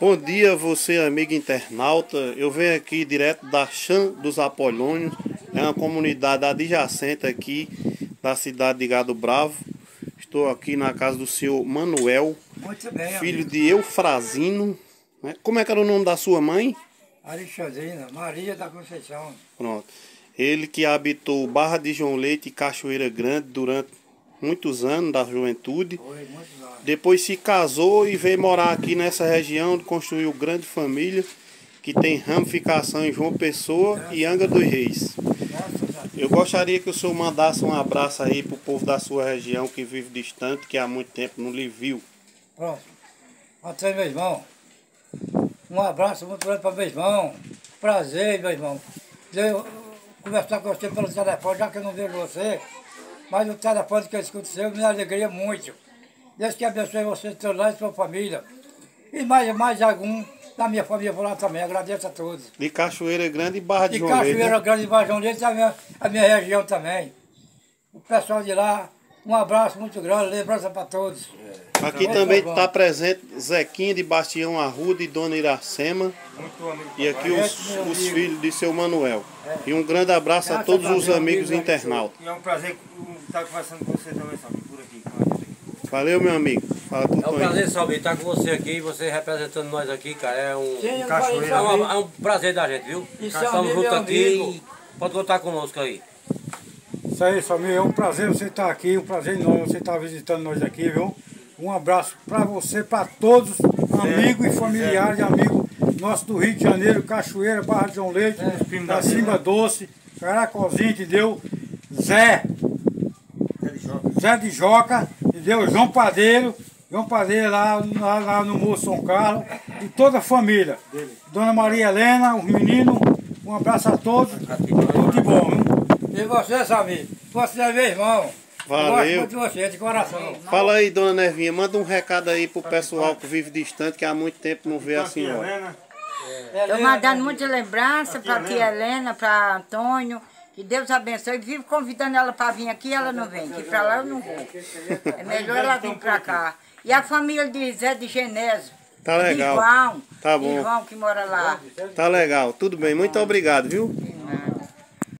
Bom dia, você amigo internauta. Eu venho aqui direto da Chã dos Apolônios. É uma comunidade adjacente aqui da cidade de Gado Bravo. Estou aqui na casa do senhor Manuel, bem, filho amigo. de Eufrazino. Né? Como é que era o nome da sua mãe? Alexandrina, Maria da Conceição. Pronto. Ele que habitou Barra de João Leite e Cachoeira Grande durante muitos anos da juventude. Foi, muitos anos. Depois se casou e veio morar aqui nessa região, construiu grande família, que tem ramificação em João Pessoa e Anga dos Reis. Eu gostaria que o senhor mandasse um abraço aí pro povo da sua região que vive distante, que há muito tempo não lhe viu. Pronto. Até meu irmão. Um abraço muito grande para meu irmão. Prazer, meu irmão. Eu conversar com você pelo telefone, já que eu não vejo você. Mas o telefone que eu escuto seu me alegria muito. Deus que abençoe você, seu lar e sua família. E mais, mais algum da minha família por lá também. Agradeço a todos. De Cachoeira Grande e Barra de, de João Leite. De Cachoeira né? Grande e Barra de João Leite, a minha, a minha região também. O pessoal de lá, um abraço muito grande, lembrança para todos. Aqui muito também está presente Zequinha de Bastião Arruda e Dona Iracema. E aqui os, os filhos de seu Manuel. É. E um grande abraço Graças a todos os amigos internautas. É um prazer estar conversando com você também, sabe, por aqui. Valeu, meu amigo. Fala é um prazer, Salve, estar com você aqui, você representando nós aqui, cara. É um, Sim, cachoeira. É, um, é um prazer da gente, viu? Isso Estamos juntos aqui e pode contar conosco aí. Isso aí, família. É um prazer você estar aqui, um prazer enorme você estar visitando nós aqui, viu? Um abraço para você, para todos, amigos e familiares, é. amigos nossos do Rio de Janeiro, Cachoeira, Barra de João Leite, é, da Cima Doce, Caracolzinho, entendeu? Zé, Zé de Joca, entendeu? João Padeiro, João Padeiro lá, lá, lá no Moço São Carlos, e toda a família. Dona Maria Helena, os meninos, um abraço a todos, tudo de bom. Hein? E você, Samir? Você é meu irmão. Valeu. Eu gosto muito de você, de coração. Fala aí, dona Nervinha, manda um recado aí pro pessoal que vive distante, que há muito tempo não vê a senhora. Estou mandando muita lembrança para tia Helena, para Antônio, que Deus abençoe. Vivo convidando ela para vir aqui, ela não vem. Que para lá eu não vou. É melhor ela vir para cá. E a família de Zé de Genésio. Tá legal. João. Tá bom. João que mora lá. Tá legal. Tudo bem. Muito obrigado, viu?